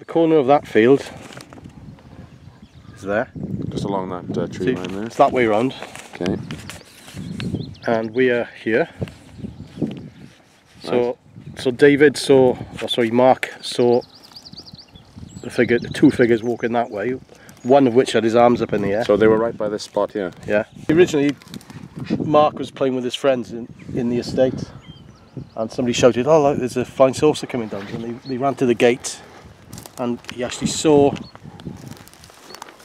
the corner of that field is there. Just along that uh, tree See, line there. it's that way round, Okay. and we are here. So, so David saw, or sorry, Mark saw the figure, the two figures walking that way. One of which had his arms up in the air. So they were right by this spot here. Yeah. Originally, Mark was playing with his friends in, in the estate, and somebody shouted, "Oh, look, there's a flying saucer coming down!" And they, they ran to the gate, and he actually saw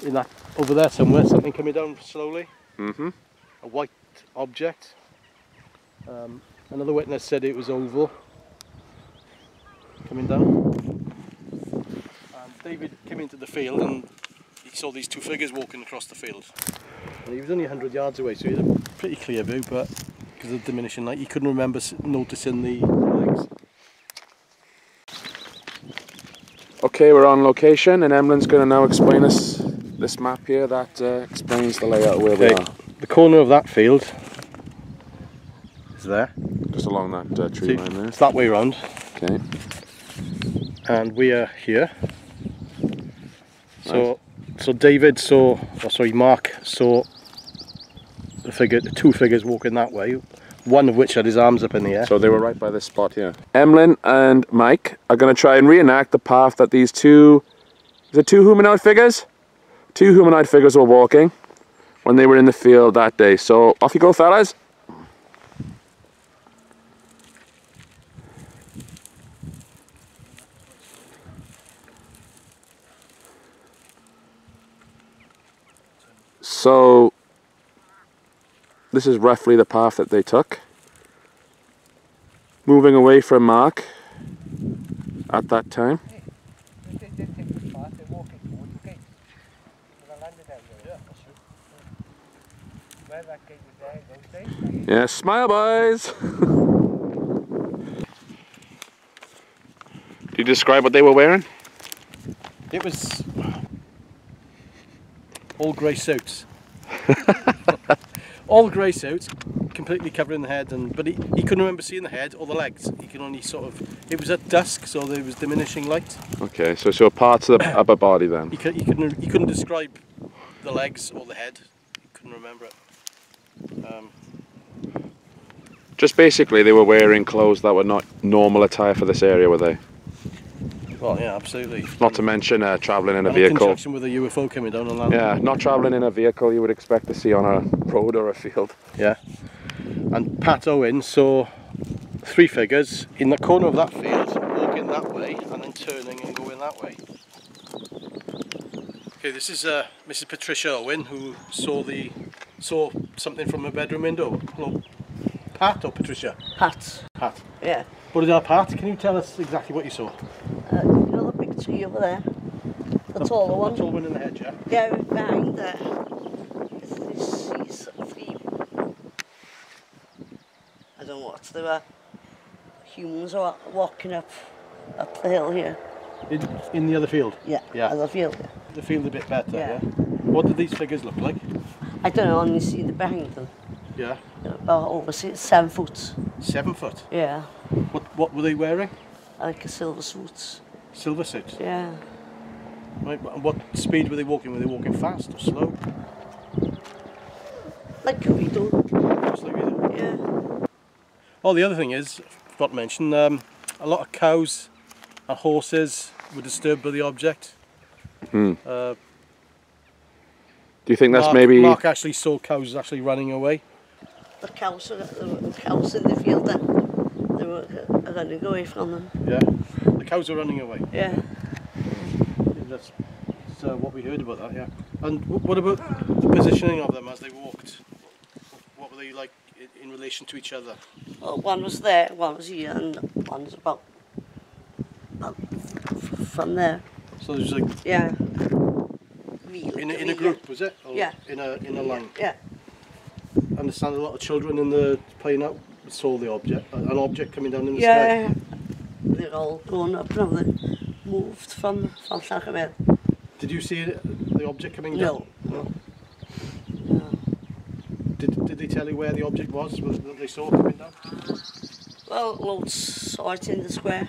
in that over there somewhere something coming down slowly, Mm-hmm. a white object. Um, another witness said it was oval coming down. And David came into the field and he saw these two figures walking across the field. And he was only 100 yards away, so he had a pretty clear view, but because of diminishing light, he couldn't remember noticing the legs. Okay, we're on location, and Emlyn's going to now explain us this map here that uh, explains the layout of where we are. The corner of that field is there. Just along that uh, tree See, line there. it's that way round, Okay. and we are here. So, so David saw, or sorry, Mark saw the figure, the two figures walking that way. One of which had his arms up in the air. So they were right by this spot here. Emlyn and Mike are going to try and reenact the path that these two, it two humanoid figures? Two humanoid figures were walking when they were in the field that day. So off you go, fellas. So this is roughly the path that they took. Moving away from Mark at that time. Yeah, smile boys! Do you describe what they were wearing? It was all grey suits. all grey suits, completely covering the head, and but he, he couldn't remember seeing the head or the legs. He could only sort of. It was at dusk, so there was diminishing light. Okay, so so parts of the upper body then. He, could, he couldn't he couldn't describe the legs or the head. He couldn't remember it. Um, Just basically they were wearing clothes that were not normal attire for this area, were they? Well, yeah, absolutely. Not to mention uh, travelling in a vehicle. conjunction with a UFO coming down and landing. Yeah, not travelling in a vehicle you would expect to see on a road or a field. Yeah. And Pat Owen saw three figures in the corner of that field, walking that way and then turning and going that way. Okay, this is uh, Mrs. Patricia Owen who saw the saw something from her bedroom window. Hello, Pat or Patricia? Pat. Pat. Yeah. What is that, Pat? Can you tell us exactly what you saw? Uh, you know the big tree over there? The taller The one? tall one in the hedge, yeah? Yeah, behind there. It's these, these three. I don't know what they were. Humans are walking up up the hill here. In, in the other field? Yeah. Yeah. I feel. The field a bit better, yeah? Yeah. What did these figures look like? I don't know, only see the behind them. Yeah. About over seven foot. Seven foot. Yeah. What, what were they wearing? Like a silver suit. Silver suits. Yeah. Right, and what speed were they walking? Were they walking fast or slow? Like we do. Just like we do. Yeah. Oh, the other thing is, I forgot to mention, um, a lot of cows and horses were disturbed by the object. Hmm. Uh, Do you think that's Mark, maybe Mark actually saw cows actually running away. The cows, are, the cows in the field there. Were uh, running away from them. Yeah, the cows were running away. Yeah. That's, that's uh, what we heard about that. Yeah. And wh- what about the positioning of them as they walked? What were they like in, in relation to each other? Well, one was there, one was here, and one was about, about from there. So there's like Yeah. Really, in a, in a group, was it? Or Yeah. In a in a line. Yeah. I understand a lot of children in the playing out saw the object, an object coming down in the sky. Yeah. They're all grown up now. They moved from from Llangefni. Did you see it, the object coming down? No. No. Did, did they tell you where the object was was- that they saw coming down? Well, loads saw it in the square.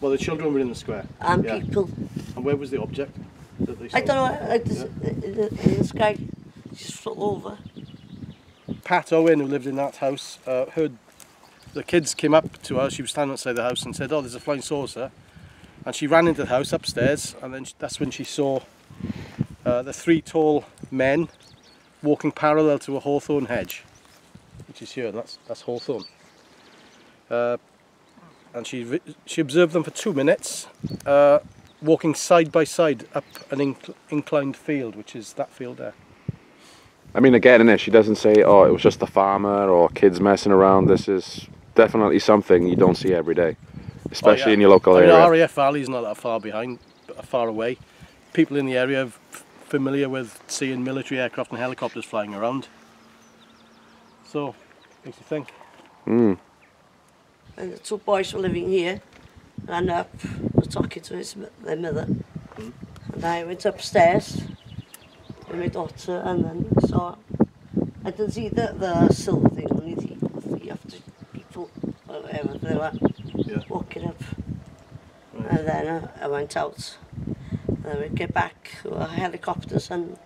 Well, the children were in the square. and Yeah. people. And where was the object that they saw? I don't know, like this, in, the, in the sky, just flew over. Pat Owen, who lived in that house, uh, heard the kids came up to her. She was standing outside the house and said, "Oh, there's a flying saucer," and she ran into the house upstairs. And then sh that's when she saw uh, the three tall men walking parallel to a hawthorn hedge, which is here. And that's that's hawthorn. Uh, and she she observed them for two minutes, uh, walking side by side up an inc- inclined field, which is that field there. I mean, again, in it, she doesn't say, "Oh, it was just a farmer or kids messing around." This is definitely something you don't see every day, especially Oh, yeah. in your local I mean, area. RAF Valley is not that far behind, but far away. People in the area are familiar with seeing military aircraft and helicopters flying around. So, makes you think. Mm. And the two boys were living here, ran up, was talking to his, their mother. And I went upstairs with my daughter and then saw, I didn't see the, the silver thing, only the, the after people, or whatever they were, Yeah. walking up. Right. And then uh, I went out. And then we get back, there were helicopters and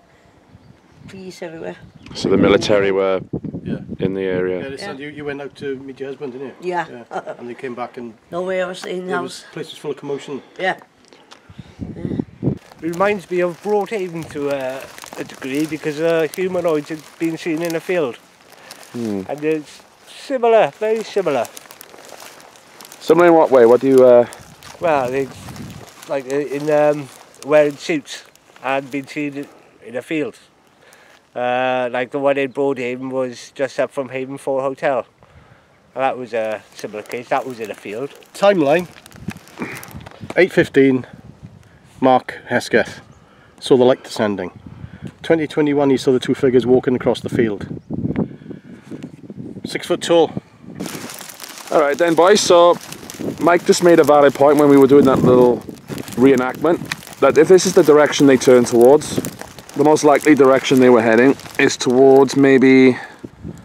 police everywhere. So the military were Yeah. in the Yeah, area. they said you, you went out to meet your husband, didn't you? Yeah. And they came back and No way I was in the the was, house. place was full of commotion. Yeah. reminds me of Broadhaven to a, a degree because uh, humanoids had been seen in a field. And it's similar, very similar. Similar in what way? What do you? Uh, Well, they like uh, in um, wearing suits and been seen in- in a field. Uh, like the one in Broadhaven was just up from Haven Fort Hotel. And that was a similar case. That was in a field. Timeline 8.15, Mark Hesketh saw the light descending. 2021, you saw the two figures walking across the field. Six foot tall. all right then, boys. So Mike just made a valid point when we were doing that little reenactment that if this is the direction they turn towards, the most likely direction they were heading is towards maybe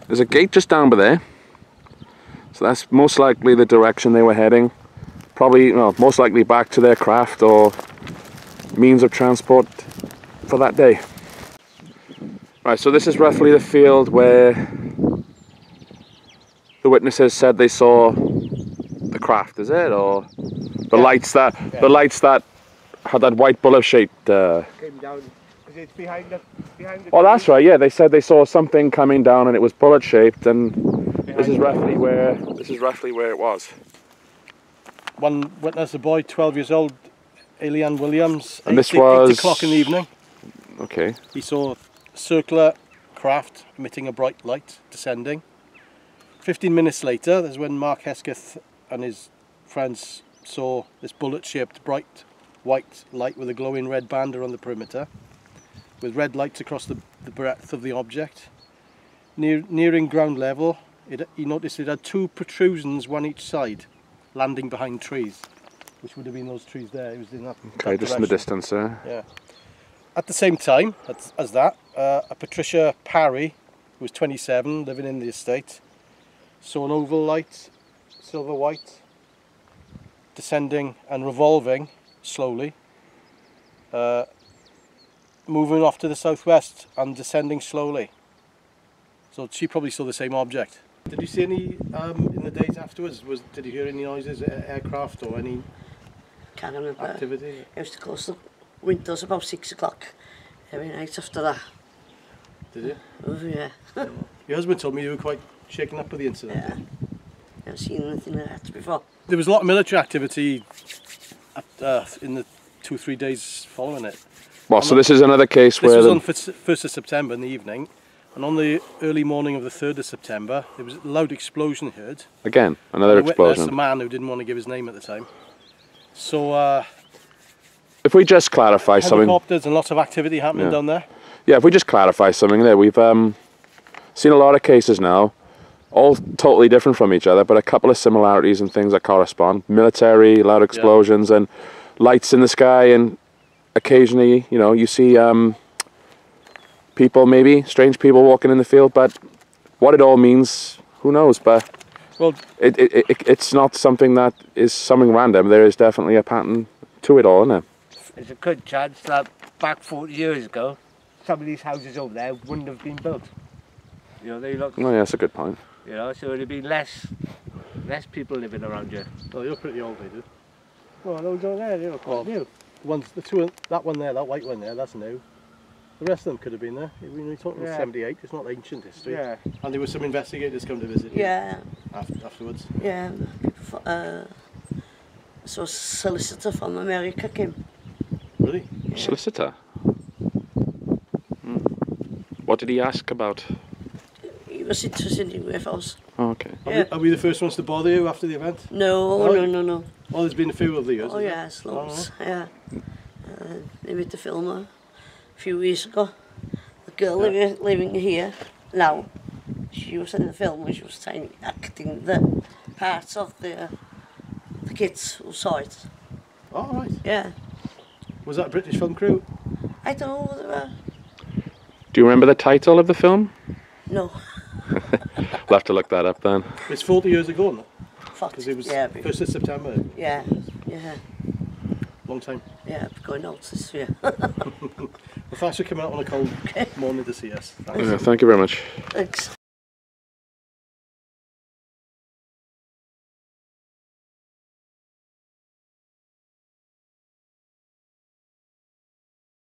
there's a gate just down by there. So that's most likely the direction they were heading. Probably, well, most likely back to their craft or means of transport for that day. Right, so this is roughly the field where the witnesses said they saw the craft, is it, or the lights that the lights that had that white bullet shaped? Uh... Came down because it's behind the behind the. Oh, that's right. Yeah, they said they saw something coming down and it was bullet shaped, and this is roughly where this is roughly where it was. One witness, a boy, 12 years old, Elian Williams. And this eight- eight o'clock in the evening. Okay. He saw circular craft emitting a bright light descending. 15 minutes later, that's when Mark Hesketh and his friends saw this bullet shaped bright white light with a glowing red band around the perimeter, with red lights across the, the breadth of the object. Near, nearing ground level, it, he noticed it had two protrusions, one each side, landing behind trees, which would have been those trees there. It was in that, Okay, that just in the distance there. Yeah. At the same time as, as that, uh, a Patricia Parry, who was 27, living in the estate, saw an oval light, silver white, descending and revolving slowly, uh, moving off to the southwest and descending slowly. So she probably saw the same object. Did you see any um, in the days afterwards? Was did you hear any noises, aircraft or any Can't remember. activity? I used to close the windows about six o'clock every night after that. Did you? Oh, yeah. Your husband told me you were quite shaken up with the incident. yeah. Never seen anything like that before. There was a lot of military activity at, uh, in the two or three days following it. Well, so this is another case This where was the, on fir- 1st of September in the evening, and on the early morning of the 3rd of September, there was a loud explosion heard. again another A witness, a man who didn't want to give his name at the time. So, uh, If we just clarify something, helicopters and lots of activity happening Yeah. down there. yeah, if we just clarify something there, we've um, seen a lot of cases now, all totally different from each other, but a couple of similarities and things that correspond. Military, loud explosions, and lights in the sky, and occasionally, you know, you see um, people, maybe strange people walking in the field, but what it all means, who knows? But Well, It, it, it, it's not something that is something random. There is definitely a pattern to it all, isn't it? There's a good chance that back 40 years ago, some of these houses over there wouldn't have been built. You know, they look, Oh, yeah, that's a good point. you know, so it'd have been less, less people living around here. oh, you're pretty old, dude. Well, those over there, they look Well, quite new. Ones, the two, that one there, that white one there, that's new. The rest of them could have been there. We were talking Yeah. 78. It's not ancient history. Yeah, And there were some investigators come to visit you Yeah, after, afterwards. yeah. People, uh, so a solicitor from America came. Really? Solicitor. Hmm. What did he ask about? He was interested in UFOs. Oh, okay. Are, Yeah. we, are we the first ones to bother you after the event? No, Oh, no, no, no. Oh, there's been a few of the years. Oh has there? yes, loads. Yeah. Uh, they made the film a few weeks ago. The girl living, living here now, she was in the film when she was tiny, acting the parts of the the kids who saw it. Oh, right. Yeah. Was that a British film crew? I don't know whether uh, Do you remember the title of the film? no. We'll have to look that up then. It's 40 years ago, no? Fuck. Because it was yeah, 1st of September. yeah, yeah, Long time. yeah. I've Going out this year. Well, thanks for coming out on a cold morning to see us. Thanks. Yeah, thank you very much. Thanks.